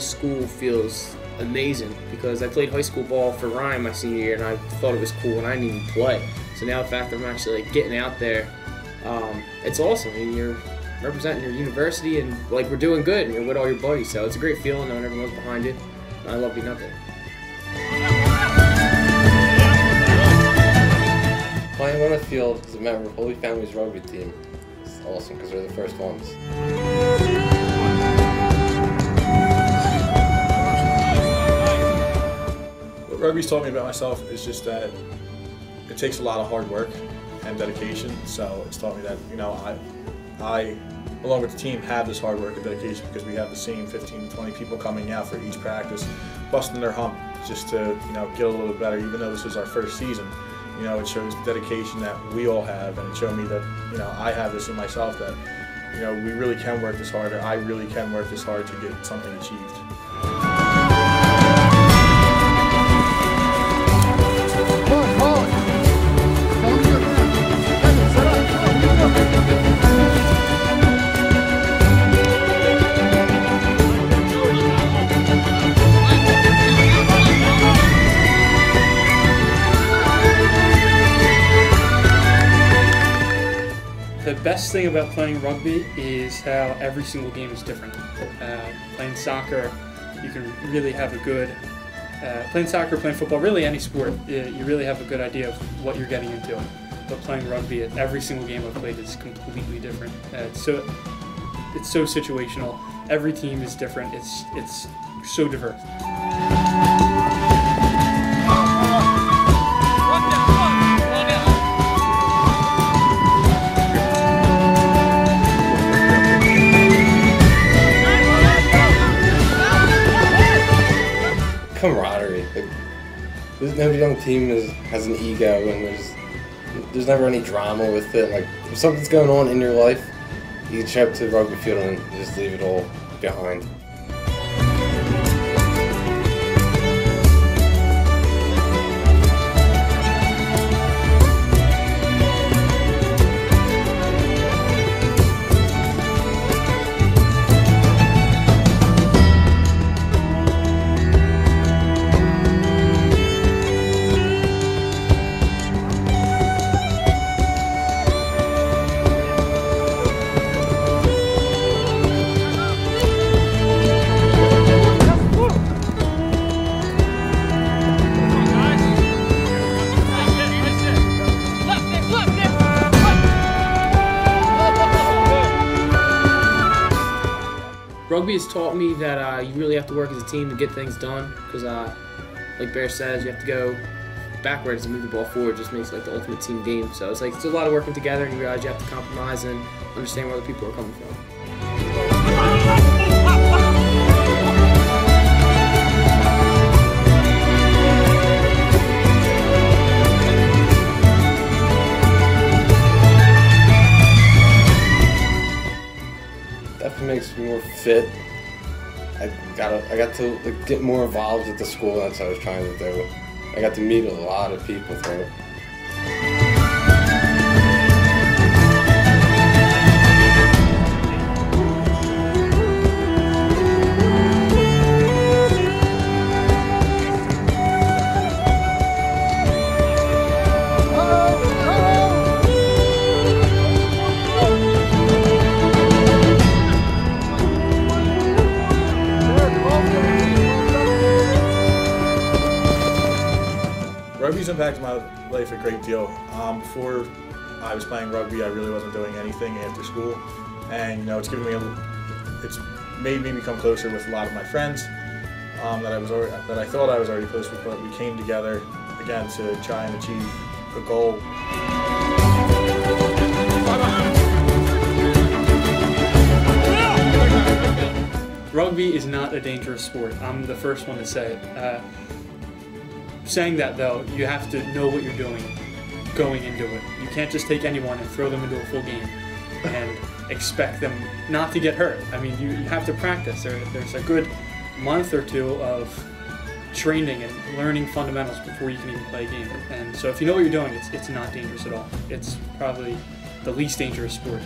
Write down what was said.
feels amazing because I played high school ball for Ryan my senior year and I thought it was cool and I didn't even play. So now the fact that I'm actually like getting out there, um, it's awesome. I mean, you're representing your university and like we're doing good and you're with all your buddies. So it's a great feeling knowing everyone's behind you. I love being out there. Playing on the field a member of Holy Family's rugby team is awesome because they're the first ones. Rugby's taught me about myself is just that it takes a lot of hard work and dedication. So it's taught me that, you know, I, I, along with the team, have this hard work and dedication because we have the same 15, to 20 people coming out for each practice, busting their hump just to, you know, get a little better. Even though this is our first season, you know, it shows the dedication that we all have, and it showed me that, you know, I have this in myself that, you know, we really can work this hard, or I really can work this hard to get something achieved. Best thing about playing rugby is how every single game is different. Uh, playing soccer, you can really have a good uh, playing soccer, playing football, really any sport, you really have a good idea of what you're getting into. But playing rugby, every single game I've played is completely different. Uh, it's so it's so situational. Every team is different. It's it's so diverse. Camaraderie. Like, there's no young team is, has an ego and there's there's never any drama with it. Like if something's going on in your life, you can show up to the rugby field and just leave it all behind. Rugby has taught me that uh, you really have to work as a team to get things done because, uh, like Bear says, you have to go backwards and move the ball forward. Just makes like the ultimate team game. So it's like it's a lot of working together, and you realize you have to compromise and understand where other people are coming from. More fit. I got I got to get more involved with the school. That's what I was trying to do. I got to meet a lot of people through. Rugby's impacted my life a great deal. Um, before I was playing rugby, I really wasn't doing anything after school, and you know, it's given me a, it's made me become closer with a lot of my friends um, that I was already, that I thought I was already close with, but we came together again to try and achieve a goal. Rugby is not a dangerous sport. I'm the first one to say it. Uh, saying that though, you have to know what you're doing going into it. You can't just take anyone and throw them into a full game and expect them not to get hurt. I mean, you, you have to practice. There, there's a good month or two of training and learning fundamentals before you can even play a game. And so if you know what you're doing, it's, it's not dangerous at all. It's probably the least dangerous sport.